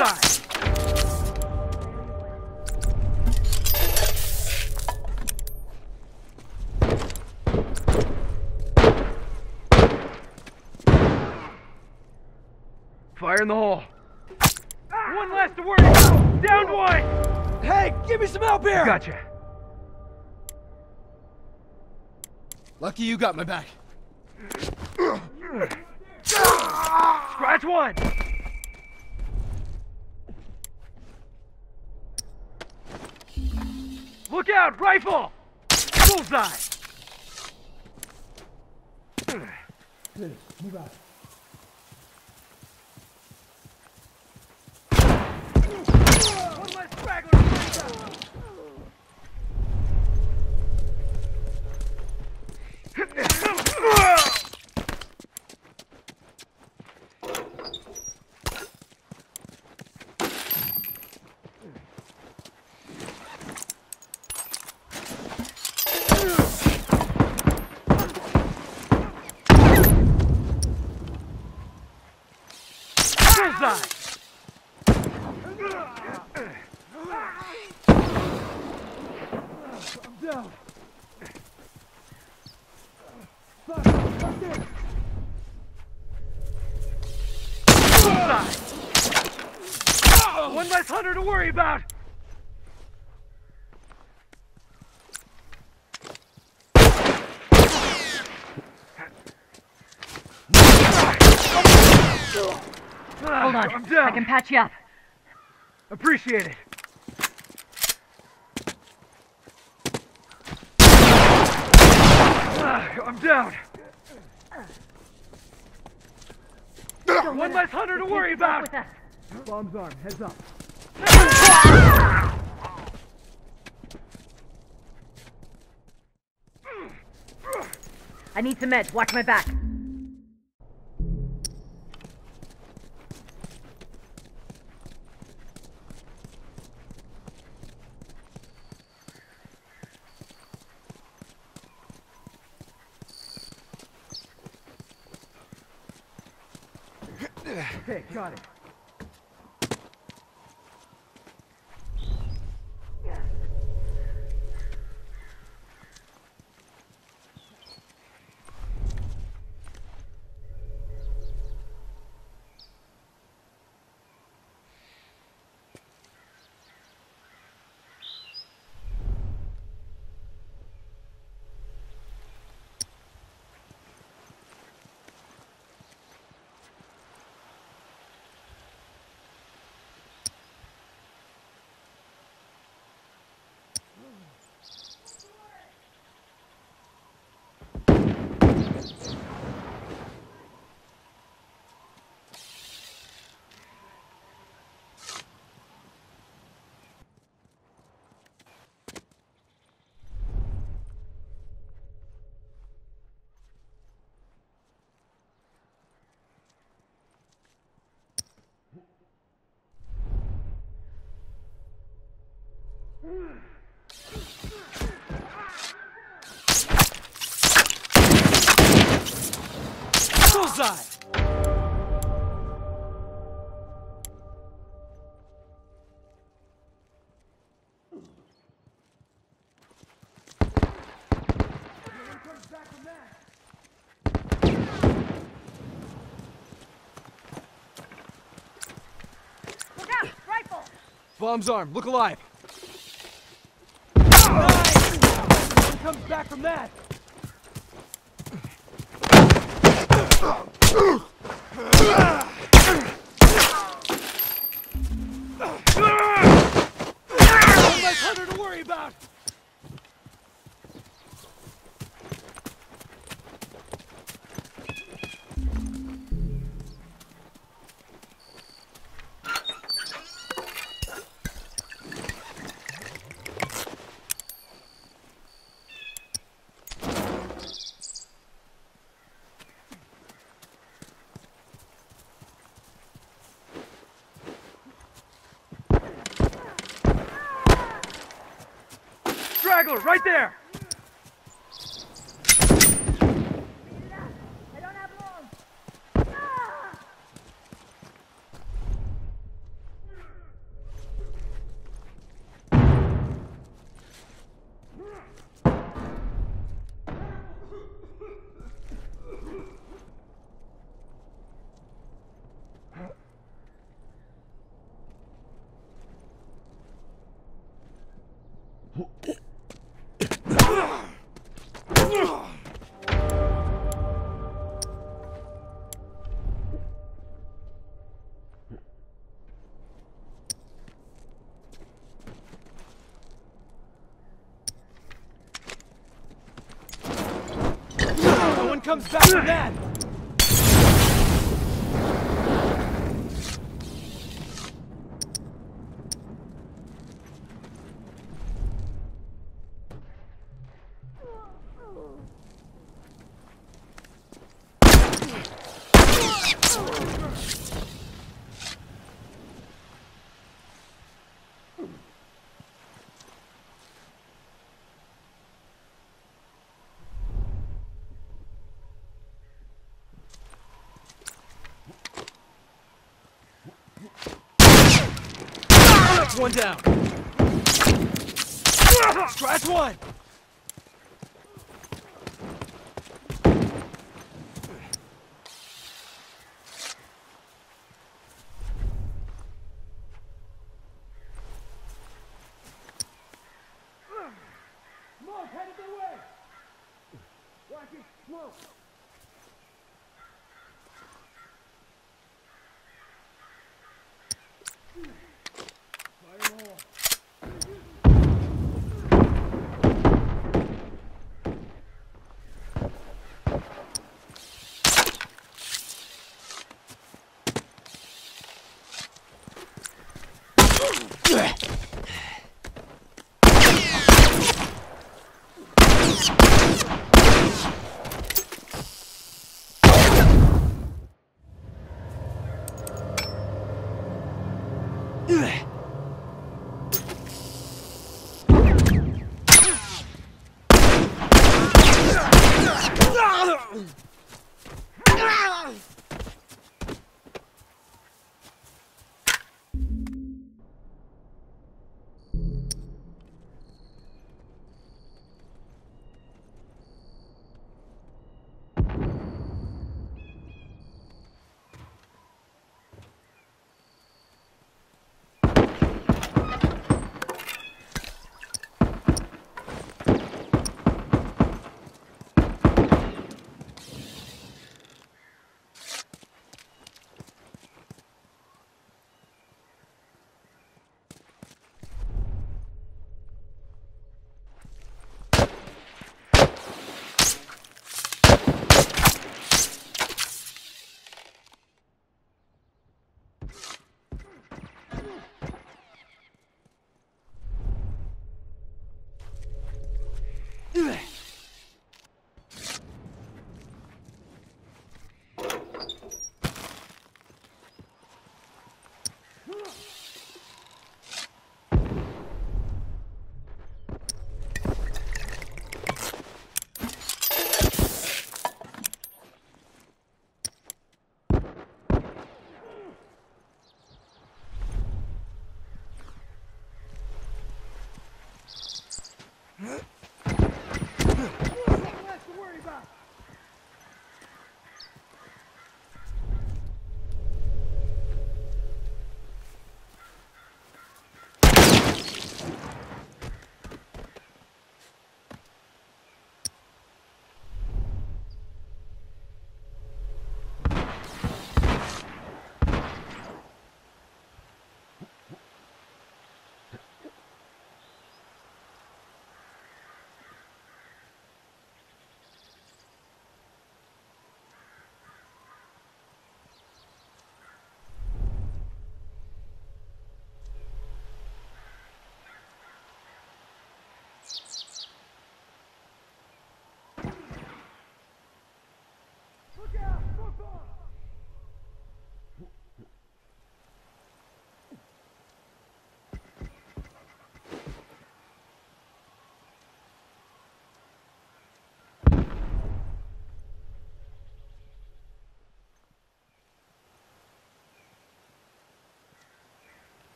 Fire in the hole. One last word, down one. Hey, give me some help here. Gotcha. Lucky you got my back. Scratch one. Look out, rifle! Bullseye! Move out. One less straggler to worry about. Bullseye! I'm down. Fuck, right there. Bullseye! One less hunter to worry about. Hold on. I'm down. I can patch you up. Appreciate it. Ah, I'm down. One less hunter to worry about. Bomb's arm, heads up. I need some meds. Watch my back. Hey, got it. Bullseye! Look out! Rifle! Bomb's arm, look alive. Nice! One comes back from that. Straggler, right there! Comes back from that! That's one down. Scratch one! Smoke headed! Ah!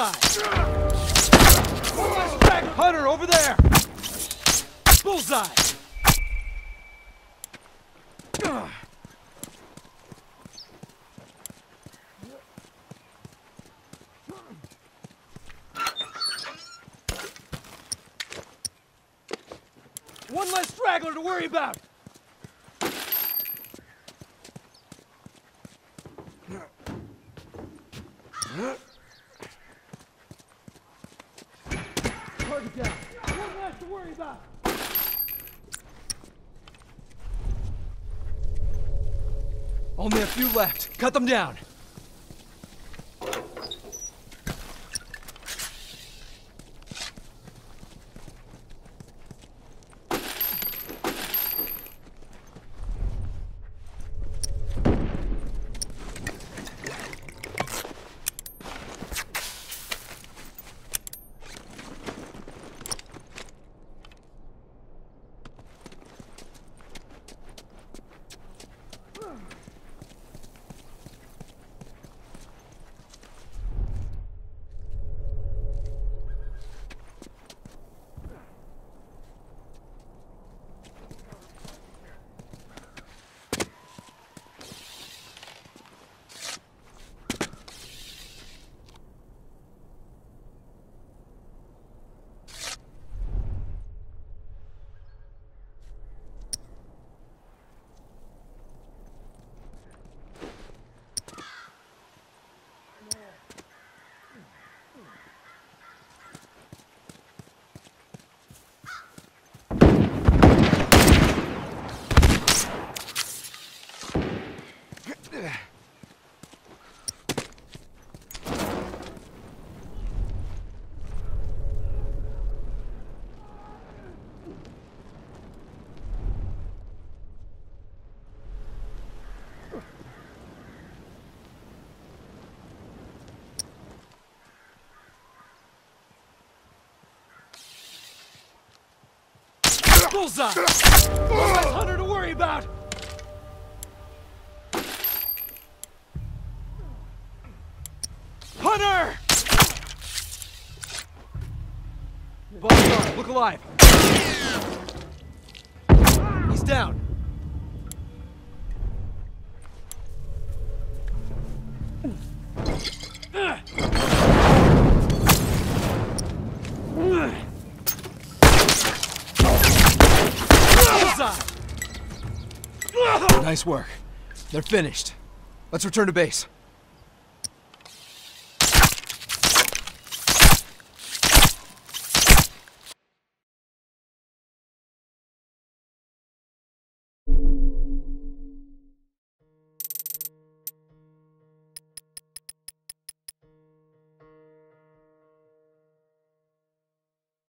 Bullseye! Flashback Hunter over there! Bullseye! One less straggler to worry about! Target down. One less to worry about. Only a few left. Cut them down. Bullseye! One less hunter to worry about! Hunter! Boss look alive! He's down. Nice work. They're finished. Let's return to base.